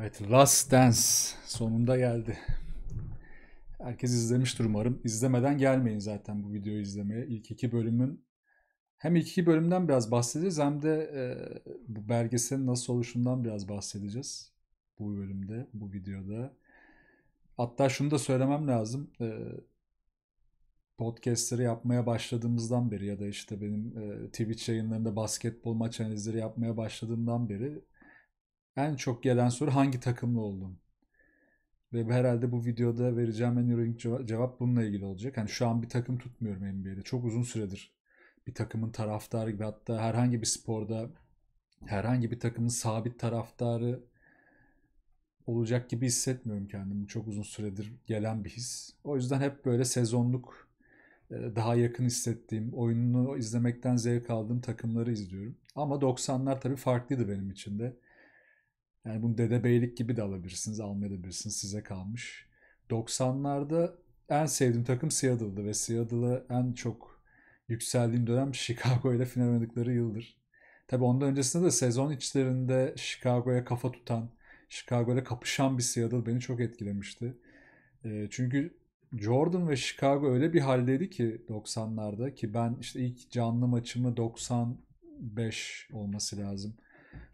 Evet, Last Dance sonunda geldi. Herkes izlemiştir umarım. İzlemeden gelmeyin zaten bu videoyu izlemeye. İlk iki bölümün hem ilk iki bölümden biraz bahsedeceğiz hem de e, bu belgeselin nasıl oluşundan biraz bahsedeceğiz. Bu bölümde, bu videoda. Hatta şunu da söylemem lazım. E, podcastleri yapmaya başladığımızdan beri ya da işte benim e, Twitch yayınlarında basketbol maç analizleri yapmaya başladığımdan beri en çok gelen soru hangi takımlı oldun? Ve herhalde bu videoda vereceğim en ironik cevap bununla ilgili olacak. Hani şu an bir takım tutmuyorum NBA'de. Çok uzun süredir bir takımın taraftarı gibi hatta herhangi bir sporda herhangi bir takımın sabit taraftarı olacak gibi hissetmiyorum kendimi. Çok uzun süredir gelen bir his. O yüzden hep böyle sezonluk e, daha yakın hissettiğim, oyununu izlemekten zevk aldığım takımları izliyorum. Ama 90'lar tabii farklıydı benim için de. Yani bunu Dede Beylik gibi de alabilirsiniz, almayabilirsiniz. Size kalmış. 90'larda en sevdiğim takım Seattle'dı ve Seattle'ı en çok yükseldiğim dönem Chicago ile final oynadıkları yıldır. Tabi ondan öncesinde de sezon içlerinde Chicago'ya kafa tutan, Chicago ile kapışan bir Seattle beni çok etkilemişti. E, çünkü Jordan ve Chicago öyle bir haldeydi ki 90'larda ki ben işte ilk canlı maçımı 95 olması lazım.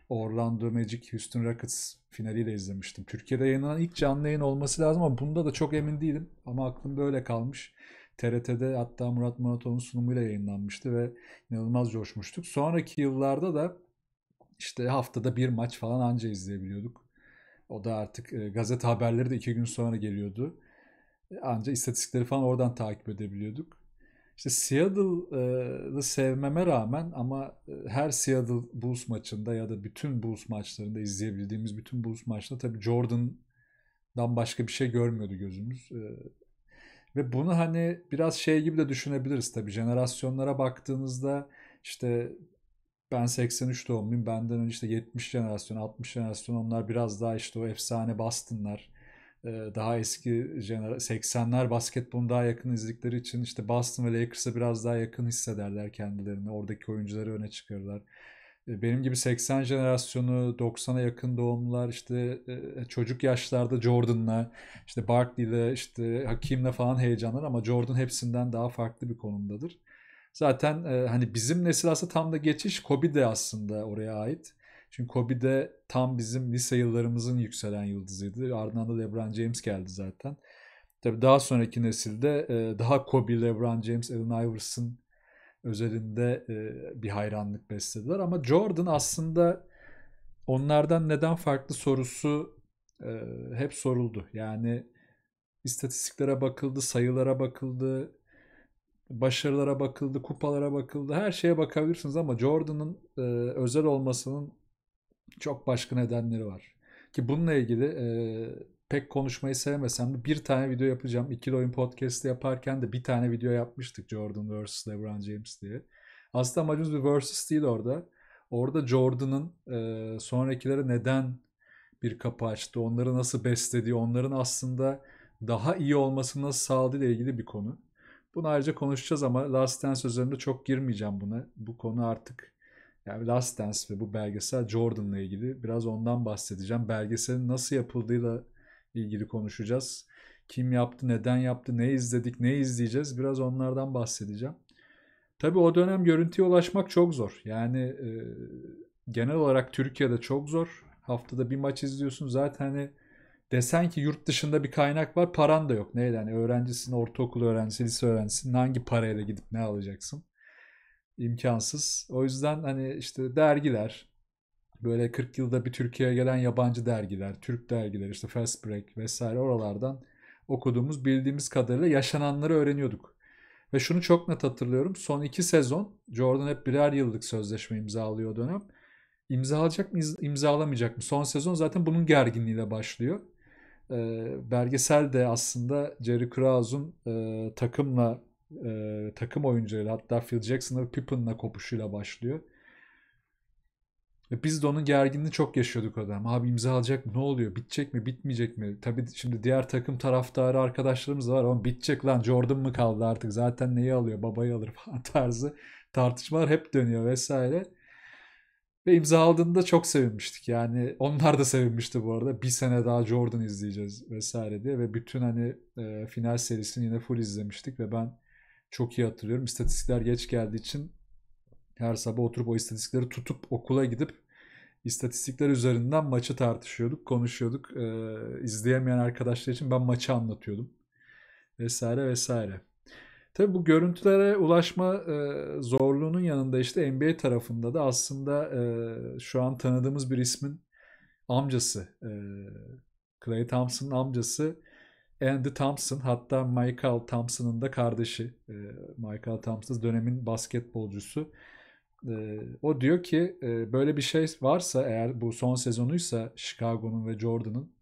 Orlando Magic Houston Rockets finaliyle izlemiştim. Türkiye'de yayınlanan ilk canlı yayın olması lazım ama bunda da çok emin değilim. Ama aklım böyle kalmış. TRT'de hatta Murat Muratoğlu'nun sunumuyla yayınlanmıştı ve inanılmaz coşmuştuk. Sonraki yıllarda da işte haftada bir maç falan anca izleyebiliyorduk. O da artık e, gazete haberleri de iki gün sonra geliyordu. Anca istatistikleri falan oradan takip edebiliyorduk. İşte Seattle'ı sevmeme rağmen ama her Seattle Bulls maçında ya da bütün Bulls maçlarında izleyebildiğimiz bütün Bulls maçında tabii Jordan'dan başka bir şey görmüyordu gözümüz. Ve bunu hani biraz şey gibi de düşünebiliriz tabii. Jenerasyonlara baktığınızda işte ben 83 doğumluyum. Benden önce işte 70 jenerasyon, 60 jenerasyon onlar biraz daha işte o efsane Boston'lar daha eski 80'ler basketbolunu daha yakın izledikleri için işte Boston ve Lakers'a biraz daha yakın hissederler kendilerini. Oradaki oyuncuları öne çıkarırlar. Ee, benim gibi 80 jenerasyonu 90'a yakın doğumlular işte e, çocuk yaşlarda Jordan'la işte Barkley'le işte Hakim'le falan heyecanlar ama Jordan hepsinden daha farklı bir konumdadır. Zaten e, hani bizim nesil aslında tam da geçiş Kobe de aslında oraya ait. Çünkü Kobe de tam bizim lise yıllarımızın yükselen yıldızıydı. Ardından da LeBron James geldi zaten. Tabii daha sonraki nesilde e, daha Kobe, LeBron James, Allen Iverson özelinde e, bir hayranlık beslediler. Ama Jordan aslında onlardan neden farklı sorusu e, hep soruldu. Yani istatistiklere bakıldı, sayılara bakıldı, başarılara bakıldı, kupalara bakıldı. Her şeye bakabilirsiniz ama Jordan'ın özel olmasının çok başka nedenleri var. Ki bununla ilgili e, pek konuşmayı sevmesem de bir tane video yapacağım. İkili Oyun Podcast'ı yaparken de bir tane video yapmıştık Jordan vs. LeBron James diye. Aslında amacımız bir vs. değil orada. Orada Jordan'ın e, sonrakilere neden bir kapı açtı, onları nasıl beslediği, onların aslında daha iyi olmasını nasıl sağladığı ile ilgili bir konu. Bunu ayrıca konuşacağız ama Last Dance üzerinde çok girmeyeceğim buna. Bu konu artık yani Last Dance ve bu belgesel Jordan'la ilgili biraz ondan bahsedeceğim. Belgeselin nasıl yapıldığıyla ilgili konuşacağız. Kim yaptı, neden yaptı, ne izledik, ne izleyeceğiz biraz onlardan bahsedeceğim. Tabii o dönem görüntüye ulaşmak çok zor. Yani e, genel olarak Türkiye'de çok zor. Haftada bir maç izliyorsun zaten hani desen ki yurt dışında bir kaynak var paran da yok. Neyden? Yani öğrencisin, ortaokul öğrencisi, lise öğrencisi hangi parayla gidip ne alacaksın? İmkansız. O yüzden hani işte dergiler, böyle 40 yılda bir Türkiye'ye gelen yabancı dergiler, Türk dergileri, işte Fast Break vesaire oralardan okuduğumuz, bildiğimiz kadarıyla yaşananları öğreniyorduk. Ve şunu çok net hatırlıyorum. Son iki sezon Jordan hep birer yıllık sözleşme imzalıyor dönem. İmzalayacak mı, imzalamayacak mı? Son sezon zaten bunun gerginliğiyle başlıyor. E, belgesel de aslında Jerry Krause'un e, takımla e, takım oyuncuları hatta Phil Jackson'la Pippen'la kopuşuyla başlıyor. Biz de onun gerginliğini çok yaşıyorduk adam. Abi imza alacak? Ne oluyor? Bitecek mi? Bitmeyecek mi? Tabii şimdi diğer takım taraftarı arkadaşlarımız da var ama bitecek lan Jordan mı kaldı artık? Zaten neyi alıyor? Babayı alır falan tarzı tartışmalar hep dönüyor vesaire. Ve imza aldığında çok sevinmiştik. Yani onlar da sevinmişti bu arada. Bir sene daha Jordan izleyeceğiz vesaire diye. Ve bütün hani e, final serisini yine full izlemiştik. Ve ben çok iyi hatırlıyorum. İstatistikler geç geldiği için her sabah oturup o istatistikleri tutup okula gidip istatistikler üzerinden maçı tartışıyorduk, konuşuyorduk. Ee, izleyemeyen arkadaşlar için ben maçı anlatıyordum. Vesaire vesaire. Tabii bu görüntülere ulaşma e, zorluğunun yanında işte NBA tarafında da aslında e, şu an tanıdığımız bir ismin amcası. E, Clay Thompson'ın amcası Andy Thompson hatta Michael Thompson'ın da kardeşi. E, Michael Thompson dönemin basketbolcusu. E, o diyor ki e, böyle bir şey varsa eğer bu son sezonuysa Chicago'nun ve Jordan'ın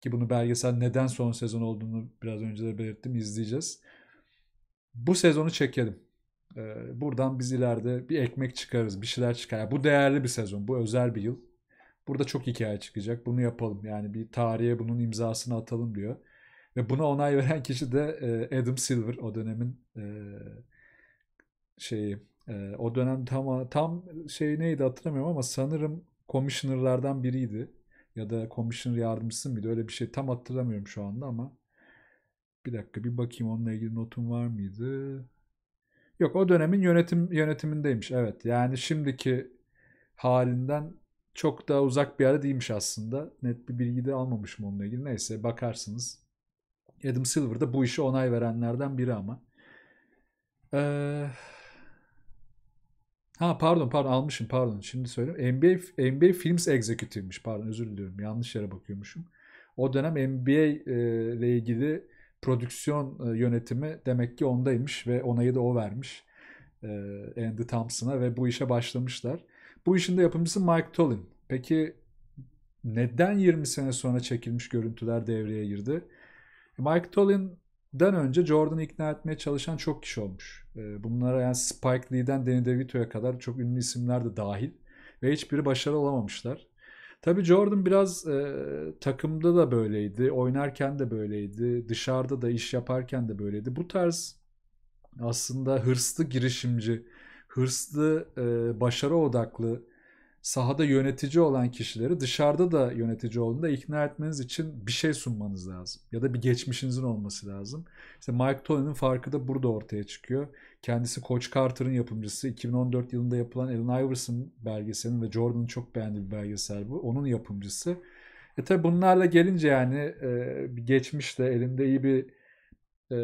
ki bunu belgesel neden son sezon olduğunu biraz önce de belirttim izleyeceğiz. Bu sezonu çekelim. Buradan biz ileride bir ekmek çıkarız, bir şeyler çıkar. Yani bu değerli bir sezon, bu özel bir yıl. Burada çok hikaye çıkacak. Bunu yapalım. Yani bir tarihe bunun imzasını atalım diyor. Ve buna onay veren kişi de e, Adam Silver. O dönemin e, şeyi e, o dönem tam tam şey neydi hatırlamıyorum ama sanırım commissioner'lardan biriydi. Ya da commissioner yardımcısı mıydı? Öyle bir şey tam hatırlamıyorum şu anda ama bir dakika bir bakayım onunla ilgili notum var mıydı? Yok o dönemin yönetim yönetimindeymiş. Evet. Yani şimdiki halinden çok daha uzak bir yerde değilmiş aslında. Net bir bilgi de almamışım onunla ilgili. Neyse bakarsınız. Adam Silver da bu işe onay verenlerden biri ama. Ee, ha pardon pardon almışım pardon. Şimdi söyleyeyim. NBA, NBA Films Executive'miş pardon özür diliyorum. Yanlış yere bakıyormuşum. O dönem NBA ile ilgili prodüksiyon yönetimi demek ki ondaymış ve onayı da o vermiş. Andy Thompson'a ve bu işe başlamışlar. Bu işin de yapımcısı Mike Tollin. Peki neden 20 sene sonra çekilmiş görüntüler devreye girdi? Mike Tollin'den önce Jordan'ı ikna etmeye çalışan çok kişi olmuş. Bunlara yani Spike Lee'den Danny DeVito'ya kadar çok ünlü isimler de dahil. Ve hiçbiri başarılı olamamışlar. Tabii Jordan biraz e, takımda da böyleydi, oynarken de böyleydi, dışarıda da iş yaparken de böyleydi. Bu tarz aslında hırslı girişimci, hırslı, e, başarı odaklı, sahada yönetici olan kişileri dışarıda da yönetici olduğunda ikna etmeniz için bir şey sunmanız lazım. Ya da bir geçmişinizin olması lazım. İşte Mike Tollin'in farkı da burada ortaya çıkıyor. Kendisi Coach Carter'ın yapımcısı. 2014 yılında yapılan Allen Iverson belgeselinin ve Jordan'ın çok beğendiği bir belgesel bu. Onun yapımcısı. E tabi bunlarla gelince yani e, geçmişte elinde iyi bir e,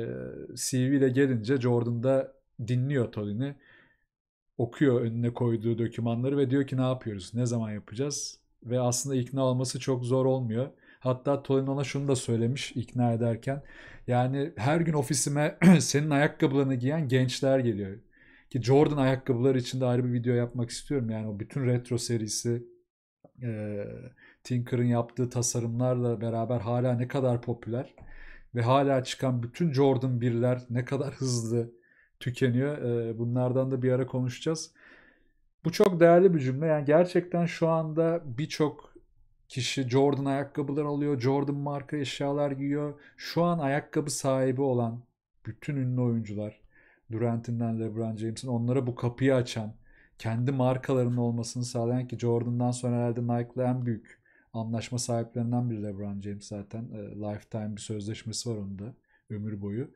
CV ile gelince Jordan da dinliyor Tollin'i okuyor önüne koyduğu dokümanları ve diyor ki ne yapıyoruz, ne zaman yapacağız? Ve aslında ikna olması çok zor olmuyor. Hatta Tolin ona şunu da söylemiş ikna ederken. Yani her gün ofisime senin ayakkabılarını giyen gençler geliyor. Ki Jordan ayakkabıları için de ayrı bir video yapmak istiyorum. Yani o bütün retro serisi e, Tinker'ın yaptığı tasarımlarla beraber hala ne kadar popüler ve hala çıkan bütün Jordan 1'ler ne kadar hızlı tükeniyor. E, bunlardan da bir ara konuşacağız. Bu çok değerli bir cümle. Yani gerçekten şu anda birçok kişi Jordan ayakkabılar alıyor, Jordan marka eşyalar giyiyor. Şu an ayakkabı sahibi olan bütün ünlü oyuncular, Durant'inden LeBron James'in onlara bu kapıyı açan, kendi markalarının olmasını sağlayan ki Jordan'dan sonra herhalde Nike'la en büyük anlaşma sahiplerinden biri LeBron James zaten. E, lifetime bir sözleşmesi var onda ömür boyu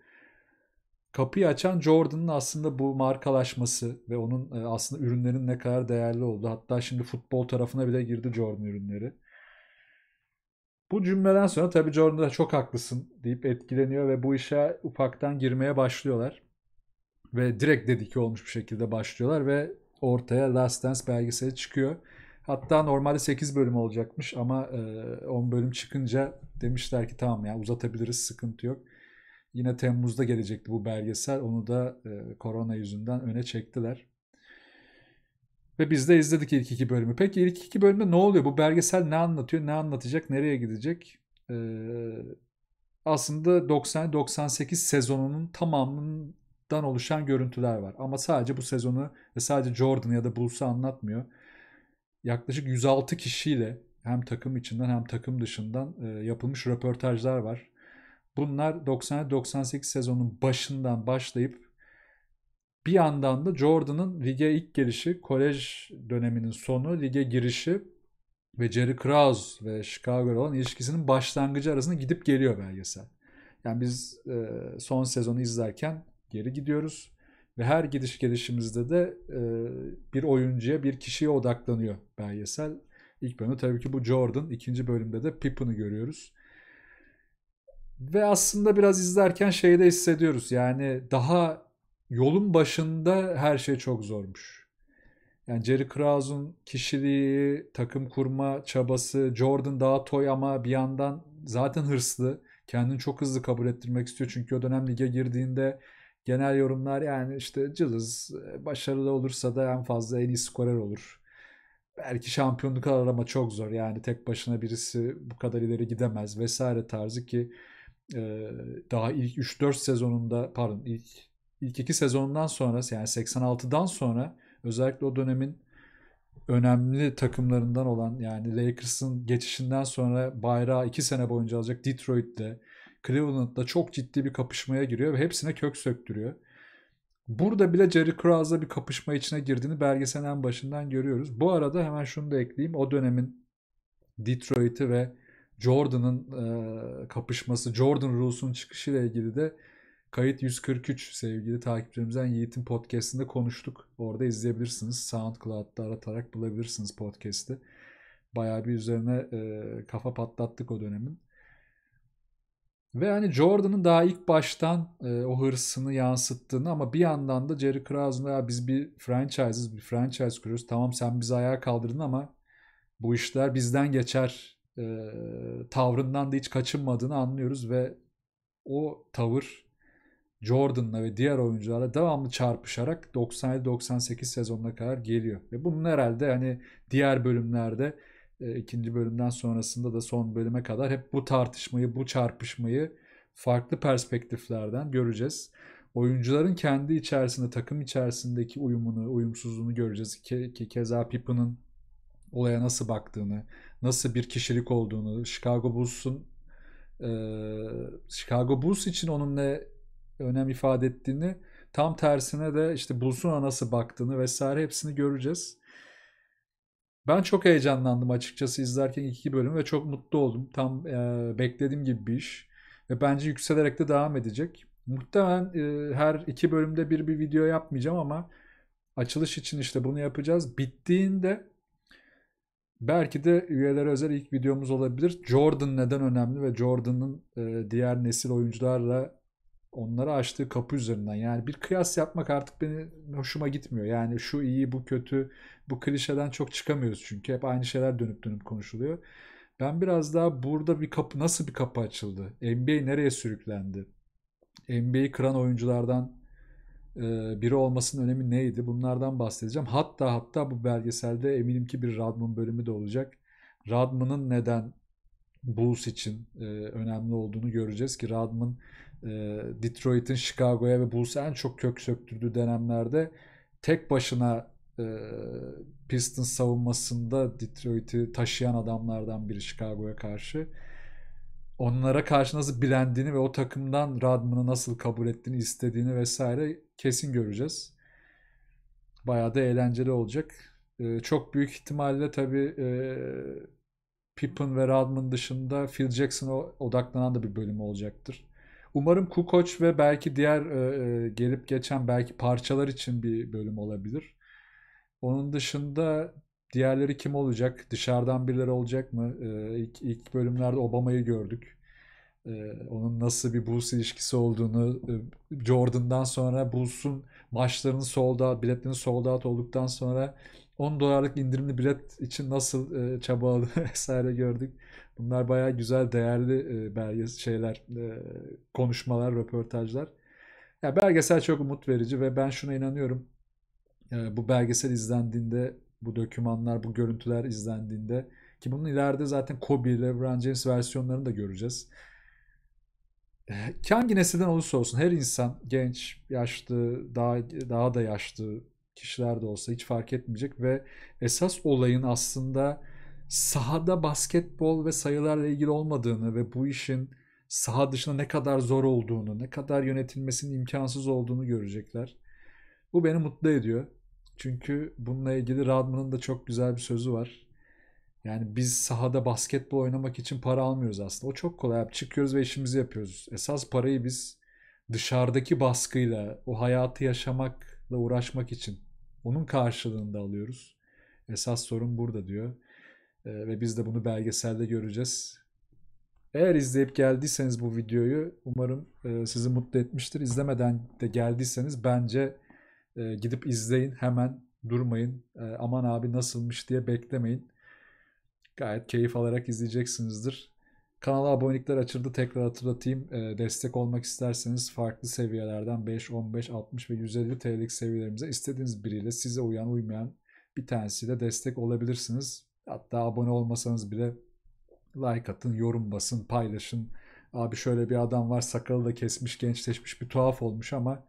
kapıyı açan Jordan'ın aslında bu markalaşması ve onun e, aslında ürünlerin ne kadar değerli olduğu. Hatta şimdi futbol tarafına bile girdi Jordan ürünleri. Bu cümleden sonra tabii Jordan da çok haklısın deyip etkileniyor ve bu işe ufaktan girmeye başlıyorlar. Ve direkt dedike olmuş bir şekilde başlıyorlar ve ortaya Last Dance belgeseli çıkıyor. Hatta normalde 8 bölüm olacakmış ama 10 bölüm çıkınca demişler ki tamam ya uzatabiliriz sıkıntı yok. Yine Temmuz'da gelecekti bu belgesel. Onu da e, korona yüzünden öne çektiler. Ve biz de izledik ilk iki bölümü. Peki ilk iki bölümde ne oluyor? Bu belgesel ne anlatıyor? Ne anlatacak? Nereye gidecek? Ee, aslında 90-98 sezonunun tamamından oluşan görüntüler var. Ama sadece bu sezonu ve sadece Jordan ya da Bulls'u anlatmıyor. Yaklaşık 106 kişiyle hem takım içinden hem takım dışından e, yapılmış röportajlar var. Bunlar 90-98 sezonun başından başlayıp bir yandan da Jordan'ın lige ilk gelişi, kolej döneminin sonu, lige girişi ve Jerry Krause ve Chicago olan ilişkisinin başlangıcı arasında gidip geliyor belgesel. Yani biz e, son sezonu izlerken geri gidiyoruz ve her gidiş gelişimizde de e, bir oyuncuya, bir kişiye odaklanıyor belgesel. İlk bölümde tabii ki bu Jordan, ikinci bölümde de Pippen'ı görüyoruz. Ve aslında biraz izlerken şeyi de hissediyoruz. Yani daha yolun başında her şey çok zormuş. Yani Jerry Krause'un kişiliği, takım kurma çabası, Jordan daha toy ama bir yandan zaten hırslı. Kendini çok hızlı kabul ettirmek istiyor. Çünkü o dönem lige girdiğinde genel yorumlar yani işte cılız, başarılı olursa da en fazla en iyi skorer olur. Belki şampiyonluk alır ama çok zor. Yani tek başına birisi bu kadar ileri gidemez vesaire tarzı ki daha ilk 3-4 sezonunda pardon ilk ilk iki sezonundan sonra yani 86'dan sonra özellikle o dönemin önemli takımlarından olan yani Lakers'ın geçişinden sonra bayrağı iki sene boyunca alacak Detroit'te Cleveland'da çok ciddi bir kapışmaya giriyor ve hepsine kök söktürüyor. Burada bile Jerry Krause'la bir kapışma içine girdiğini belgeselin en başından görüyoruz. Bu arada hemen şunu da ekleyeyim. O dönemin Detroit'i ve Jordan'ın e, kapışması, Jordan Rules'un çıkışıyla ilgili de Kayıt 143 sevgili takipçilerimizden Yiğit'in podcastinde konuştuk. Orada izleyebilirsiniz. SoundCloud'da aratarak bulabilirsiniz podcast'i. Bayağı bir üzerine e, kafa patlattık o dönemin. Ve hani Jordan'ın daha ilk baştan e, o hırsını yansıttığını ama bir yandan da Jerry Krause'un ya biz bir franchise'ız, bir franchise kuruyoruz. Tamam sen bizi ayağa kaldırdın ama bu işler bizden geçer e, tavrından da hiç kaçınmadığını anlıyoruz ve o tavır Jordan'la ve diğer oyuncularla devamlı çarpışarak 97-98 sezonuna kadar geliyor. Ve bunun herhalde hani diğer bölümlerde e, ikinci bölümden sonrasında da son bölüme kadar hep bu tartışmayı, bu çarpışmayı farklı perspektiflerden göreceğiz. Oyuncuların kendi içerisinde, takım içerisindeki uyumunu, uyumsuzluğunu göreceğiz. Ke, ke keza Pippen'ın olaya nasıl baktığını, nasıl bir kişilik olduğunu, Chicago Bulls'un e, Chicago Bulls için onun ne önem ifade ettiğini tam tersine de işte Bulls'una nasıl baktığını vesaire hepsini göreceğiz. Ben çok heyecanlandım açıkçası izlerken iki bölüm ve çok mutlu oldum. Tam e, beklediğim gibi bir iş. Ve bence yükselerek de devam edecek. Muhtemelen e, her iki bölümde bir bir video yapmayacağım ama açılış için işte bunu yapacağız. Bittiğinde belki de üyelere özel ilk videomuz olabilir. Jordan neden önemli ve Jordan'ın e, diğer nesil oyuncularla onlara açtığı kapı üzerinden. Yani bir kıyas yapmak artık beni hoşuma gitmiyor. Yani şu iyi bu kötü bu klişeden çok çıkamıyoruz çünkü hep aynı şeyler dönüp dönüp konuşuluyor. Ben biraz daha burada bir kapı nasıl bir kapı açıldı? NBA nereye sürüklendi? NBA'yi kıran oyunculardan biri olmasının önemi neydi? Bunlardan bahsedeceğim. Hatta hatta bu belgeselde eminim ki bir Radman bölümü de olacak. Radman'ın neden Bulls için e, önemli olduğunu göreceğiz ki Radman e, Detroit'in Chicago'ya ve Bulls'a en çok kök söktürdüğü dönemlerde tek başına e, Pistons savunmasında Detroit'i taşıyan adamlardan biri Chicago'ya karşı. Onlara karşı nasıl bilendiğini ve o takımdan Radman'ı nasıl kabul ettiğini, istediğini vesaire kesin göreceğiz. Bayağı da eğlenceli olacak. E, çok büyük ihtimalle tabii e, Pippen ve Radman dışında Phil Jackson'a odaklanan da bir bölüm olacaktır. Umarım Kukoc ve belki diğer e, e, gelip geçen belki parçalar için bir bölüm olabilir. Onun dışında diğerleri kim olacak? Dışarıdan birileri olacak mı? E, ilk, ilk bölümlerde Obama'yı gördük. E, onun nasıl bir Bulls ilişkisi olduğunu, e, Jordan'dan sonra Bulls'un maçlarının sold out, biletlerinin sold olduktan sonra 10 dolarlık indirimli bilet için nasıl e, çabaladı vesaire gördük. Bunlar bayağı güzel, değerli e, belge şeyler, e, konuşmalar, röportajlar. Ya belgesel çok umut verici ve ben şuna inanıyorum. E, bu belgesel izlendiğinde, bu dokümanlar, bu görüntüler izlendiğinde ki bunun ileride zaten Kobe, LeBron James versiyonlarını da göreceğiz. E, hangi nesilden olursa olsun her insan genç, yaşlı, daha daha da yaşlı kişiler de olsa hiç fark etmeyecek ve esas olayın aslında sahada basketbol ve sayılarla ilgili olmadığını ve bu işin saha dışında ne kadar zor olduğunu, ne kadar yönetilmesinin imkansız olduğunu görecekler. Bu beni mutlu ediyor. Çünkü bununla ilgili Radman'ın da çok güzel bir sözü var. Yani biz sahada basketbol oynamak için para almıyoruz aslında. O çok kolay. Çıkıyoruz ve işimizi yapıyoruz. Esas parayı biz dışarıdaki baskıyla, o hayatı yaşamakla uğraşmak için onun karşılığında alıyoruz. Esas sorun burada diyor. Ee, ve biz de bunu belgeselde göreceğiz. Eğer izleyip geldiyseniz bu videoyu umarım e, sizi mutlu etmiştir. İzlemeden de geldiyseniz bence e, gidip izleyin hemen durmayın. E, aman abi nasılmış diye beklemeyin. Gayet keyif alarak izleyeceksinizdir. Kanala abonelikler açıldı. Tekrar hatırlatayım. E, destek olmak isterseniz farklı seviyelerden 5, 15, 60 ve 150 TL'lik seviyelerimize istediğiniz biriyle size uyan uymayan bir tanesiyle destek olabilirsiniz. Hatta abone olmasanız bile like atın, yorum basın, paylaşın. Abi şöyle bir adam var sakalı da kesmiş, gençleşmiş bir tuhaf olmuş ama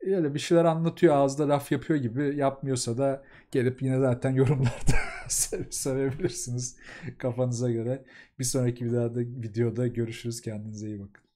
öyle bir şeyler anlatıyor ağızda laf yapıyor gibi yapmıyorsa da gelip yine zaten yorumlarda sevebilirsiniz kafanıza göre. Bir sonraki videoda, videoda görüşürüz. Kendinize iyi bakın.